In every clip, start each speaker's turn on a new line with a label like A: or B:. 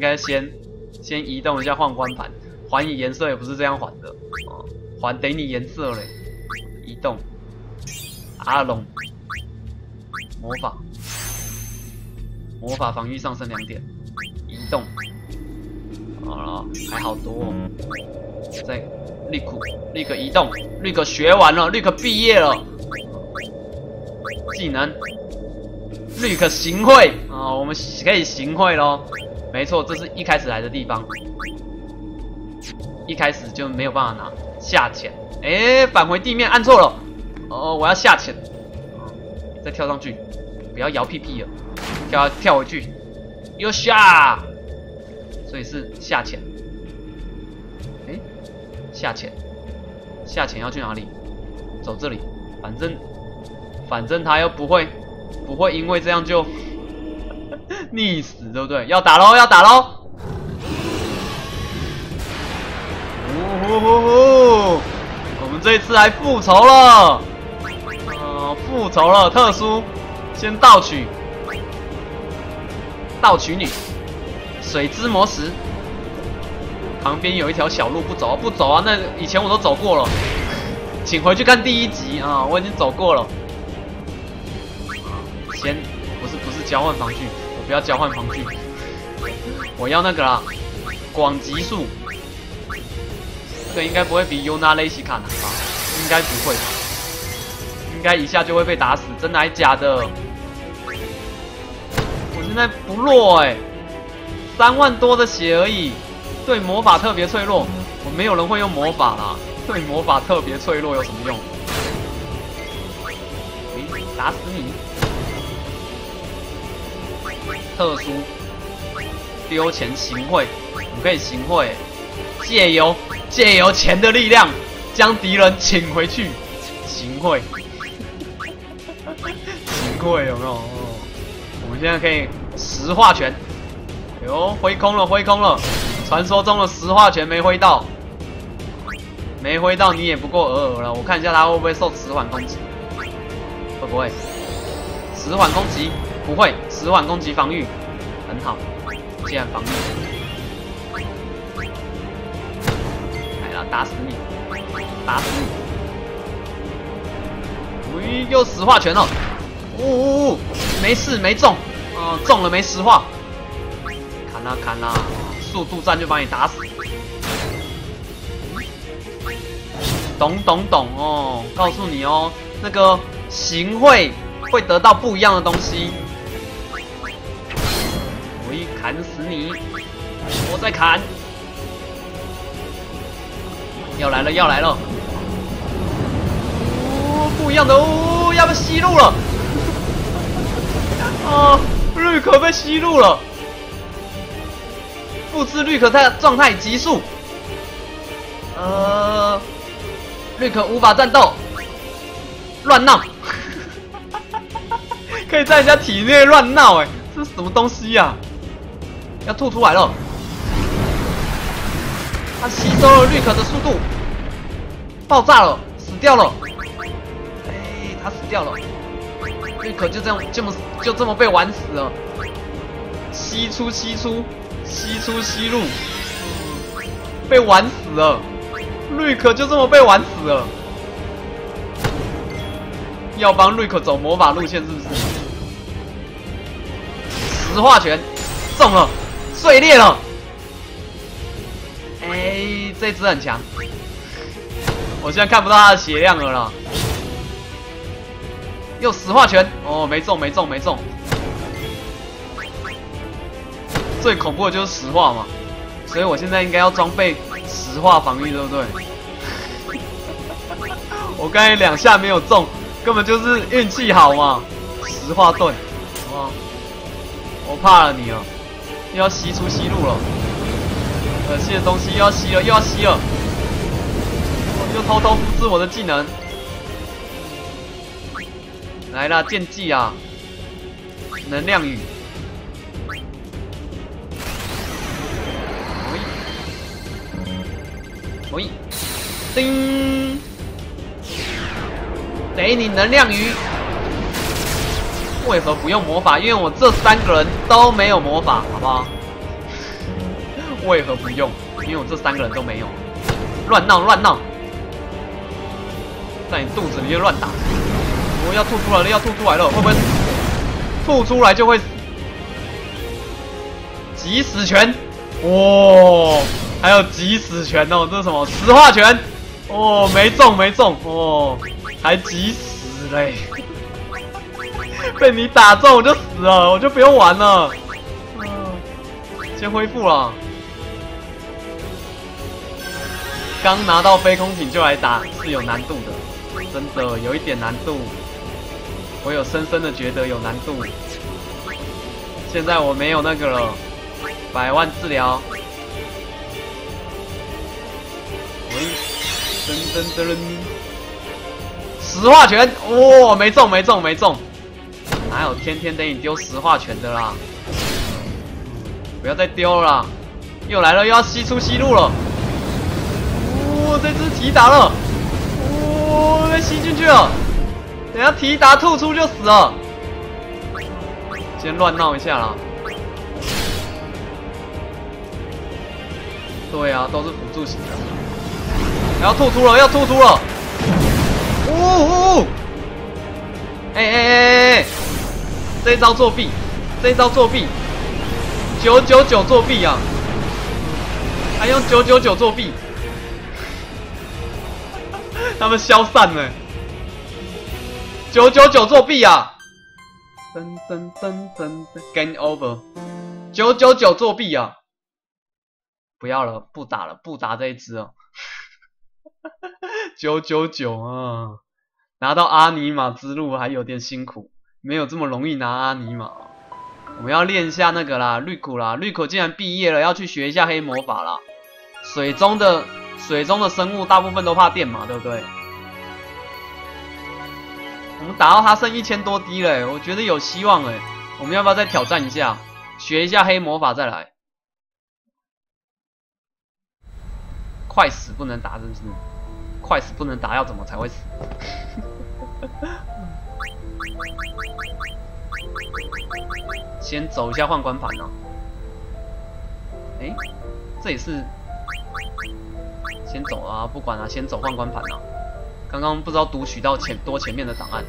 A: 应该先先移动一下换光盘，还你颜色也不是这样还的哦，还得你颜色嘞。移动，阿龙，魔法，魔法防御上升两点，移动，好了，还好多哦。再立刻立刻移动，立刻学完了，立刻毕业了。技能，立刻行贿啊！我们可以行贿喽。没错，这是一开始来的地方，一开始就没有办法拿下潜。哎，返回地面，按错了。哦，我要下潜。再跳上去，不要摇屁屁了，跳跳回去，又下。所以是下潜。哎，下潜，下潜要去哪里？走这里，反正反正他又不会不会因为这样就溺死，对不对？要打喽，要打喽！呜呼呼呼！我们这一次来复仇了，呃，复仇了，特殊，先盗取，盗取你，水之魔石，旁边有一条小路，不走，不走啊！那以前我都走过了，请回去看第一集啊，我已经走过了。先，不是不是交换防具，不要交换防具，我要那个啦，广极速。这应该不会比尤娜雷西卡难吧？应该不会，应该一下就会被打死，真的还假的？我现在不弱哎，三万多的血而已，对魔法特别脆弱，我没有人会用魔法啦，对魔法特别脆弱有什么用？打死你！特殊丢钱行贿，我们可以行贿，借由。借由钱的力量将敌人请回去，行贿，行贿有没有？我们现在可以石化拳，哟，挥空了，挥空了，传说中的石化拳没挥到，没挥到你也不过尔尔了。我看一下他会不会受迟缓攻击，会不会？迟缓攻击不会，迟缓攻击防御很好，既然防御。来了打死你！打死你！喂，又石化拳了！呜呜呜！没事，没中。嗯，中了没石化。砍啦砍啦！速度战就把你打死。懂懂懂哦！告诉你哦，那个行贿会得到不一样的东西。砍死你！我在砍。要来了，要来了！哦，不一样的哦，要被吸入了！啊，绿可被吸入了！复制绿可的状态急速。呃，绿可无法战斗，乱闹，可以在人家体内乱闹哎，这是什么东西呀？要吐出来了！他吸收了绿可的速度，爆炸了，死掉了。哎，他死掉了，绿可就这样这么就这么被玩死了。吸出吸出，吸出吸入，被玩死了。绿可就这么被玩死了。要帮绿可走魔法路线是不是？石化拳中了，碎裂了。哎，这只很强，我现在看不到他的血量了啦。又石化拳，哦，没中，没中，没中。最恐怖的就是石化嘛，所以我现在应该要装备石化防御，对不对？我刚才两下没有中，根本就是运气好嘛。石化盾，哇，我怕了你了，又要吸出吸入了。可惜的东西又要吸了，又要吸了，又偷偷复制我的技能，来了剑技啊，能量雨，喂，喂，叮，给你能量鱼，为何不用魔法？因为我这三个人都没有魔法，好不好？为何不用？因为我这三个人都没有。乱闹乱闹，在你肚子里面乱打。我要吐出来了，要吐出来了，会不会吐出来就会死？即死拳，哇，还有即死拳哦，这是什么？石化拳，哦，没中没中，哦，还即死嘞。被你打中我就死了，我就不用玩了。嗯，先恢复了。刚拿到飞空艇就来打是有难度的，真的有一点难度。我有深深的觉得有难度。现在我没有那个了，百万治疗。喂，噔噔噔，石化拳，哇，没中没中没中。哪有天天给你丢石化拳的啦？不要再丢了，又来了，又要吸出吸入了。哇，这只提打了，哇，被吸进去了。等下提打吐出就死了。先乱闹一下啦。对啊，都是辅助型的。要吐出了，要吐出了。呜呜！哎哎哎哎哎！这一招作弊，这一招作弊，九九九作弊啊！还用九九九作弊，他们消散了。九九九作弊啊！噔噔噔噔，Game over！九九九作弊啊！不要了，不打了，不打这一只哦。九九九啊！拿到阿尼玛之路还有点辛苦。没有这么容易拿阿尼玛，我们要练一下那个啦，绿谷啦，绿谷既然毕业了，要去学一下黑魔法啦。水中的水中的生物大部分都怕电嘛，对不对？我们打到他剩一千多滴嘞，我觉得有希望哎，我们要不要再挑战一下，学一下黑魔法再来？快死不能打，真是快死不能打，要怎么才会死？先走一下宦官盘呢？哎，这也是先走啊，不管了，先走宦官盘呢。刚刚不知道读取到前多前面的档案。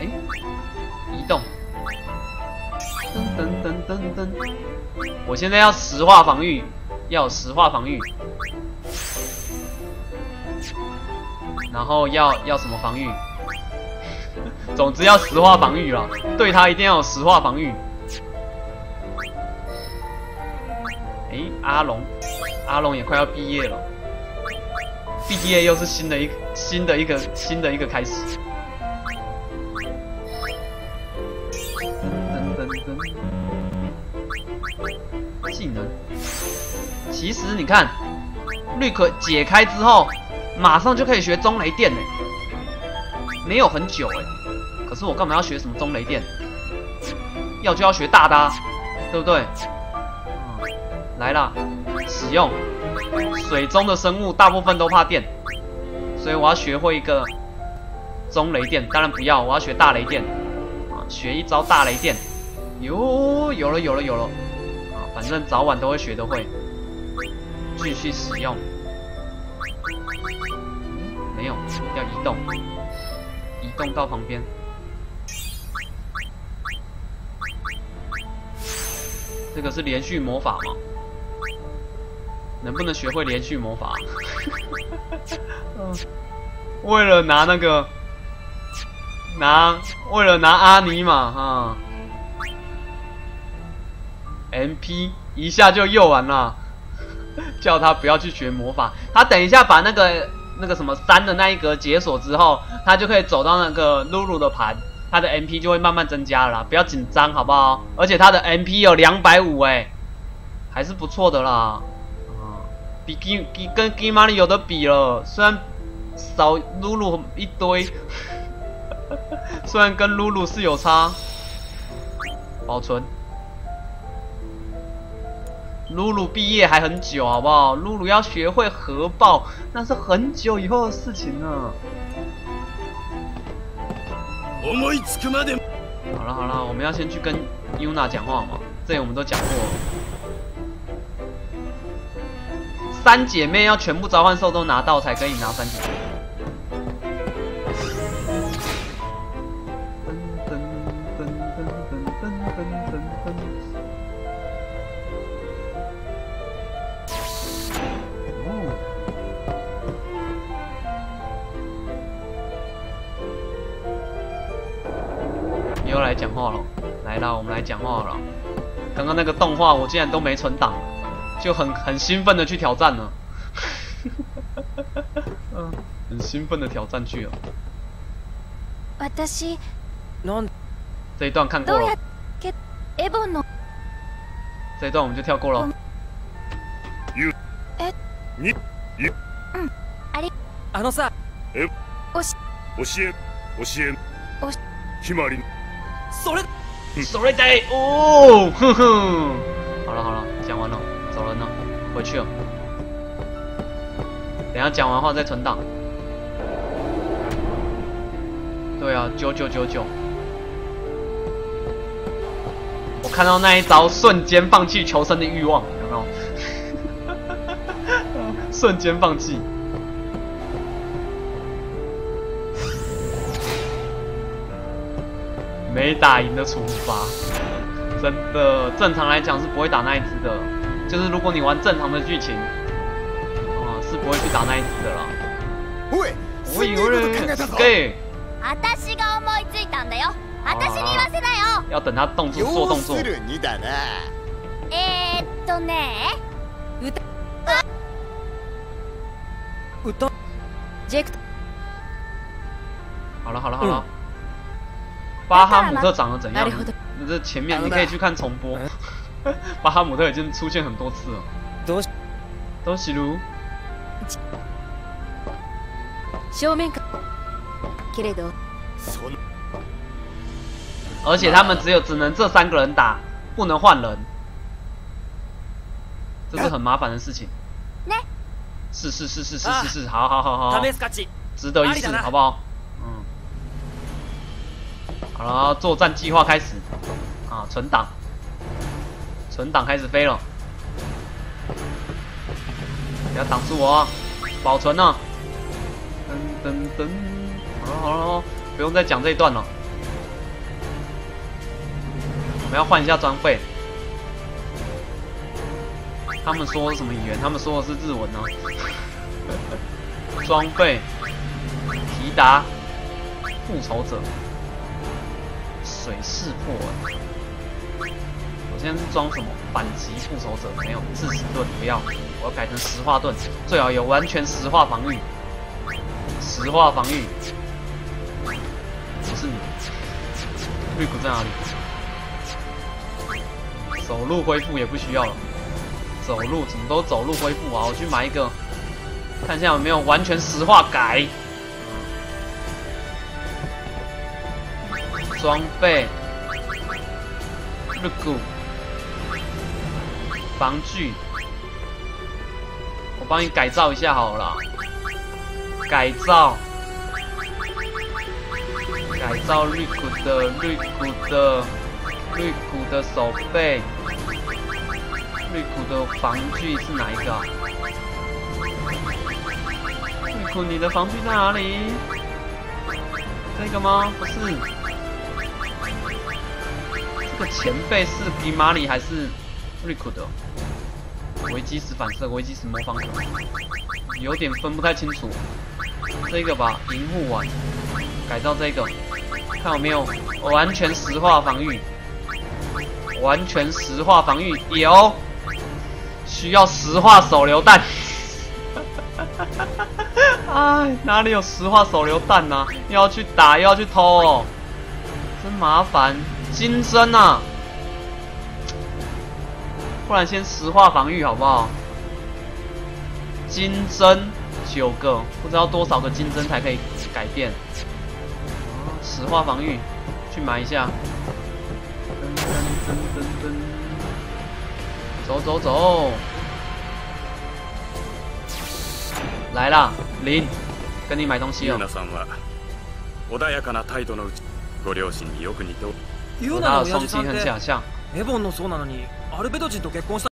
A: 哎，移动。噔噔噔噔噔。我现在要石化防御，要石化防御。然后要要什么防御？总之要石化防御了，对他一定要有石化防御。哎，阿龙，阿龙也快要毕业了，毕业又是新的一新的一个新的一个开始。噔噔噔，技能，其实你看，绿可解开之后，马上就可以学中雷电呢，没有很久哎。可是我干嘛要学什么中雷电？要就要学大的，对不对？嗯，来了，使用。水中的生物大部分都怕电，所以我要学会一个中雷电。当然不要，我要学大雷电。啊，学一招大雷电。哟，有了有了有了。啊，反正早晚都会学得会。继续使用。没有，要移动，移动到旁边。这个是连续魔法吗？能不能学会连续魔法？为了拿那个拿，为了拿阿尼玛哈，MP 一下就用完了，叫他不要去学魔法。他等一下把那个那个什么三的那一格解锁之后，他就可以走到那个露露的盘。他的 MP 就会慢慢增加了，不要紧张，好不好？而且他的 MP 有两百五，哎，还是不错的啦，啊，比跟 G m o n e y 有的比了，虽然少露露一堆，虽然跟露露是有差，保存。露露毕业还很久，好不好？露露要学会核爆，那是很久以后的事情了。好了好了，我们要先去跟 Yuna 讲话嘛，这里我们都讲过。三姐妹要全部召唤兽都拿到才可以拿三姐妹。又来讲话了，来啦，我们来讲话了。刚刚那个动画我竟然都没存档，就很很兴奋的去挑战了。嗯，很兴奋的挑战去了。
B: 私
C: なん
A: 这一段看过了
B: どうやっ，けエボンの
A: 这一段我们就跳过了。
C: あのさ
B: おし
D: 教え教え
B: おし
D: ひまわり
C: それ
A: 手雷得哦，哼哼。好了好了，讲完了，走人了，回去了。等下讲完话再存档。对啊，九九九九。我看到那一招，瞬间放弃求生的欲望，有没有？瞬间放弃。没打赢的处罚，真的，正常来讲是不会打那一只的。就是如果你玩正常的剧情，啊，是不会去打那一只的啦。
D: おい
A: 我以
D: すげえこと考
A: 为
D: えたぞ
A: gay
B: 私が思いついたんだよ私に言わせなよ
A: 要等他动作做
D: 要
A: 动作
D: す。るにだな
B: えー、っとね
C: 歌
B: ジェクト
A: 好了好了好了， 巴哈姆特长得怎样
B: なるほど？
A: 这前面你可以去看重播。巴哈姆特已经出现很多次了。
C: どうし
A: 都喜如，
B: 正面かけれど
D: そん
A: 而且他们只有只能这三个人打，不能换人，这是很麻烦的事情。
B: ね
A: 是是是是是是是，好好好好，
C: 試す価値
A: 值得一试，
C: 哪里的呢
A: 好不好？ 好了，作战计划开始。啊，存档，存档开始飞了，不要挡住我，保存呢、噔噔噔，好了好了，不用再讲这一段了，我们要换一下装备。他们说什么语言？他们说的是日文呢、装备。提达，复仇者，水势破耳。我现在是装什么？反击复仇者没有，自死盾不要，我要改成石化盾，最好有完全石化防御。石化防御，不是你，绿谷在哪里？走路恢复也不需要了，走路怎么都走路恢复啊？我去买一个，看一下有没有完全石化改。装备，入股，防具，我帮你改造一下好了。改造，改造绿谷的绿谷的绿谷的手背，绿谷的防具是哪一个啊？绿谷，你的防具在哪里？这个吗？不是。前辈是比马里还是瑞库的？危机时反射，危机时模仿，有点分不太清楚。这个吧，银护丸，改造这个，看有没有完全石化防御。完全石化防御有，需要石化手榴弹。哎，哪里有石化手榴弹呢、又要去打，又要去偷哦，真麻烦。金针啊，不然先石化防御好不好？金针九个，不知道多少个金针才可以改变。哦，石化防御，去买一下。噔噔噔噔噔，走走走，来啦，林，跟你买东西
D: ユ
A: 哦。
D: ナさんは穏やかな態度のうちご両親によく似てお
C: ユー
A: 我
C: ナの親父さんって？エボンのそうなのにアルベド人と結婚した